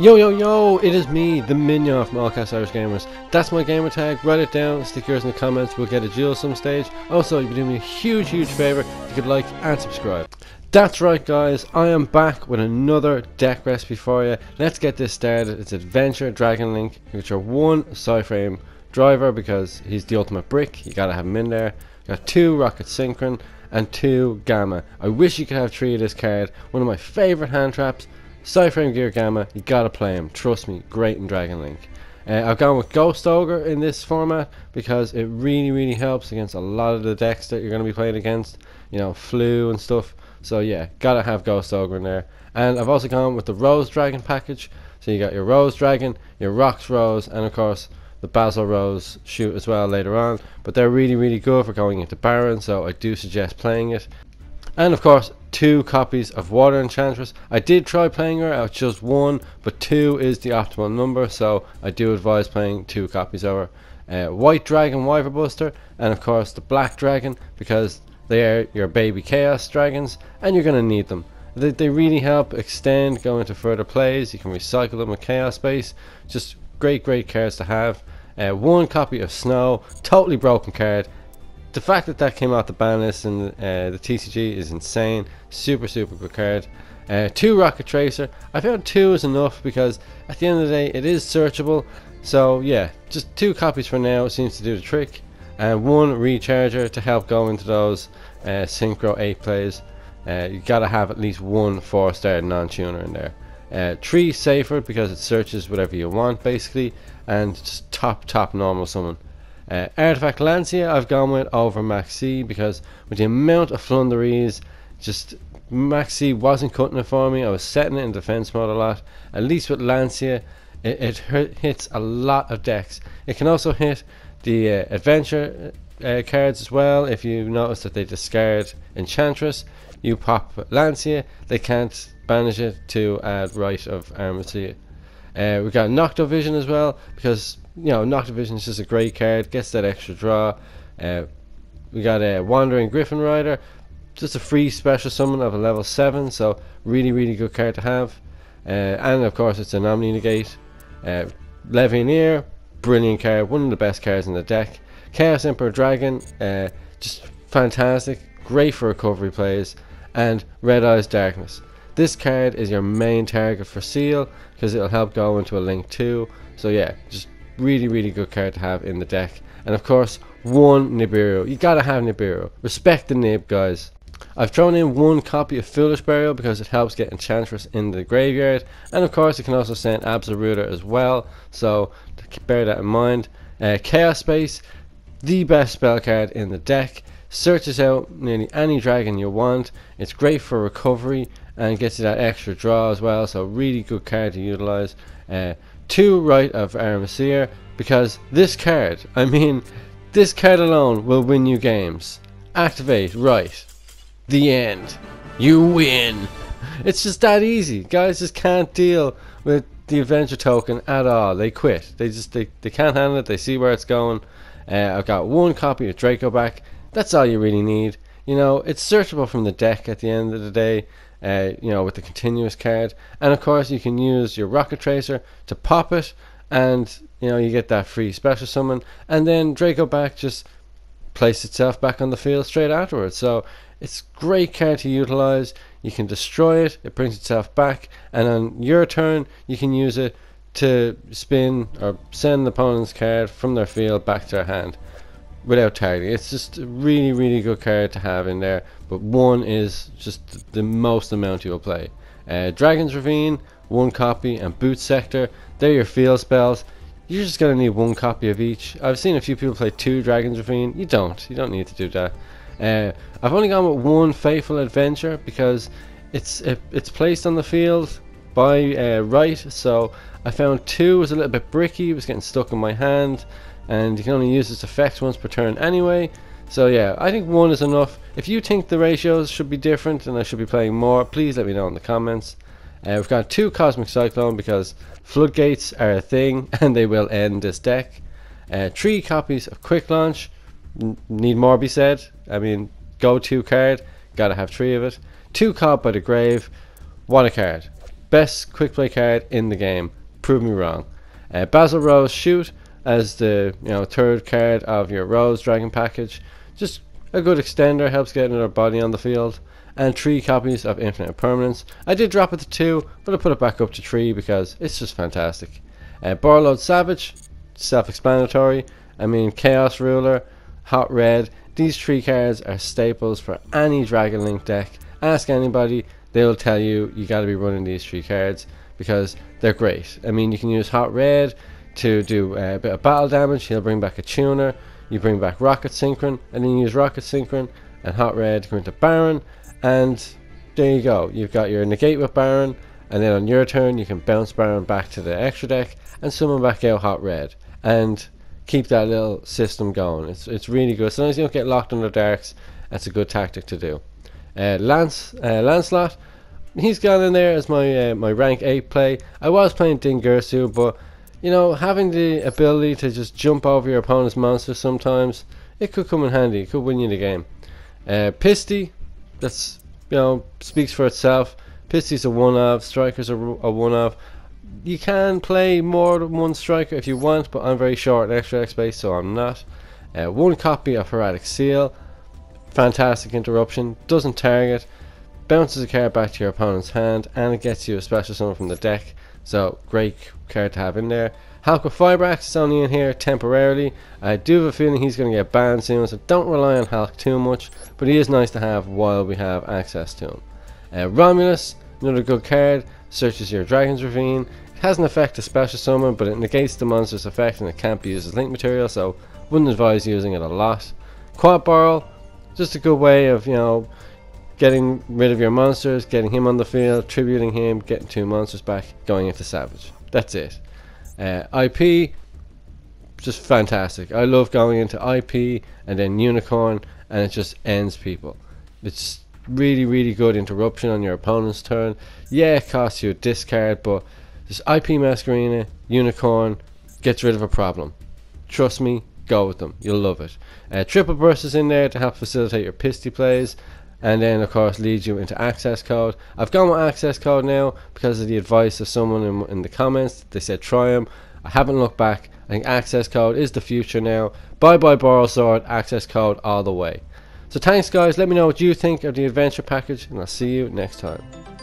Yo yo yo, it is me, the Minion from Allcast Irish Gamers. That's my gamer tag, write it down, stick yours in the comments, we'll get a duel some stage. Also, you'd be doing me a huge, huge favour if you could like and subscribe. That's right guys, I am back with another deck recipe for you. Let's get this started. It's Adventure Dragon Link, which are one Psyframe driver because he's the ultimate brick, you gotta have him in there. Got two Rokket Synchron and two Gamma. I wish you could have three of this card, one of my favourite hand traps. Psyframe Gear Gamma, you gotta play him. Trust me, great in Dragon Link. Uh, I've gone with Ghost Ogre in this format because it really, really helps against a lot of the decks that you're going to be playing against. You know, Floo and stuff. So yeah, gotta have Ghost Ogre in there. And I've also gone with the Rose Dragon package. So you got your Rose Dragon, your Rocks Rose, and of course the Basil Rose shoot as well later on. But they're really, really good for going into Baron, so I do suggest playing it. And of course, two copies of Water Enchantress. I did try playing her out just one, but two is the optimal number, so I do advise playing two copies of her. Uh, White Dragon Wyverburster, and of course the Black Dragon, because they are your baby Chaos Dragons, and you're going to need them. They, they really help extend, go into further plays, you can recycle them with Chaos Space. Just great, great cards to have. Uh, one copy of Snow, totally broken card, the fact that that came out the ban list and uh, the TCG is insane. Super, super good card. Uh, two Rokket Tracer. I found two is enough because at the end of the day it is searchable. So yeah, just two copies for now seems to do the trick. And one recharger to help go into those uh, Synchro 8 plays. Uh, you gotta have at least one 4 star non-tuner in there. Uh, three safer because it searches whatever you want basically. And just top, top normal summon. Uh, Artifact Lancea I've gone with over Maxx C because with the amount of Floowandereeze, just Maxx C wasn't cutting it for me. I was setting it in defense mode a lot. At least with Lancea, it, it hit, hits a lot of decks. It can also hit the uh, adventure uh, cards as well. If you notice that they discard Enchantress, you pop Lancea. They can't banish it to add Rite of Aramesir. Uh, we got Noctovision as well because you know, Noctovision is just a great card, gets that extra draw. Uh, we got a Wandering Gryphon Rider, just a free special summon of a level 7, so really, really good card to have. Uh, and of course, it's an Omni Negate. Uh, Levianeer, brilliant card, one of the best cards in the deck. Chaos Emperor Dragon, uh, just fantastic, great for recovery plays. And Red Eyes Darkness. This card is your main target for Seal because it'll help go into a Link 2. So yeah, just really, really good card to have in the deck. And of course, one Nibiru. You gotta have Nibiru. Respect the Nib, guys. I've thrown in one copy of Foolish Burial because it helps get Enchantress in the graveyard. And of course, it can also send Absorouter as well. So, bear that in mind. Uh, Chaos Space, the best spell card in the deck. Searches out nearly any dragon you want. It's great for recovery and gets you that extra draw as well. So, really good card to utilize. Uh, two Rite of Aramesir because this card, I mean, this card alone will win you games. Activate, right. The end. You win. It's just that easy. Guys just can't deal with the adventure token at all. They quit. They just they, they can't handle it. They see where it's going. Uh, I've got one copy of Dracoback. That's all you really need. You know, it's searchable from the deck at the end of the day uh, you know, with the continuous card. And of course, you can use your Rokket Tracer to pop it, and you know, you get that free special summon. And then Dracoback just place itself back on the field straight afterwards. So it's great card to utilize. You can destroy it, it brings itself back, and on your turn, you can use it to spin or send the opponent's card from their field back to their hand without targeting. It's just a really, really good card to have in there. But one is just the most amount you'll play. Uh, Dragon's Ravine, one copy, and Boot Sector. They're your field spells. You're just gonna need one copy of each. I've seen a few people play two Dragon's Ravine. You don't. You don't need to do that. Uh, I've only gone with one Fateful Adventure because it's it, it's placed on the field by uh, right. So I found two was a little bit bricky. It was getting stuck in my hand and you can only use this effect once per turn anyway. So yeah, I think one is enough. If you think the ratios should be different and I should be playing more, please let me know in the comments. Uh, we've got two Cosmic Cyclone because floodgates are a thing and they will end this deck. Uh, three copies of Quick Launch. N need more be said. I mean, go to card. Gotta have three of it. Two Called by the Grave. What a card. best quick play card in the game. Prove me wrong. Uh, Basil Rose Shoot as the you know third card of your Rose Dragon package. Just a good extender, helps get another body on the field. And three copies of Infinite Impermanence. I did drop it to two, but I put it back up to three because it's just fantastic. Uh, Borreload Savage, self-explanatory. I mean, Chaos Ruler, Hot Red. These three cards are staples for any Dragon Link deck. Ask anybody, they'll tell you you got to be running these three cards because they're great. I mean, you can use Hot Red to do a bit of battle damage. He'll bring back a tuner. You bring back Rokket Synchron, and then you use Rokket Synchron and Hot Red to go into Baron, and there you go. You've got your negate with Baron, and then on your turn you can bounce Baron back to the extra deck and summon back out Hot Red, and keep that little system going. It's it's really good. Sometimes you don't get locked under darks. That's a good tactic to do. Uh, Lance uh, Lancelot, he's gone in there as my uh, my rank eight play. I was playing Dingirsu, but you know, having the ability to just jump over your opponent's monster sometimes, it could come in handy. It could win you the game. Uh, Pisty, that's you know speaks for itself. Pisty's a one of. Strikers are a one of. You can play more than one striker if you want, but I'm very short in extra space, so I'm not. Uh, one copy of Hieratic Seal, fantastic interruption. Doesn't target, bounces a card back to your opponent's hand, and it gets you a special summon from the deck. So great card to have in there. Halqifibrax is only in here temporarily. I do have a feeling he's going to get banned soon, so don't rely on Hulk too much. But he is nice to have while we have access to him. Uh, Romulus, another good card. Searches your Dragon's Ravine. It has an effect to special summon, but it negates the monster's effect and it can't be used as link material, so wouldn't advise using it a lot. Quad Barrel, just a good way of, you know, getting rid of your monsters, getting him on the field, tributing him, getting two monsters back, going into Savage. That's it. Uh, IP, just fantastic. I love going into IP and then Unicorn, and it just ends people. It's really, really good interruption on your opponent's turn. Yeah, it costs you a discard, but this IP Masquerena, Unicorn, gets rid of a problem. Trust me, go with them. You'll love it. Uh, triple burst is in there to help facilitate your pisty plays and then of course leads you into access code. I've gone with access code now because of the advice of someone in, in the comments. They said try them. I haven't looked back. I think access code is the future now. Bye bye Borrelsword, access code all the way. So thanks guys, let me know what you think of the adventure package and I'll see you next time.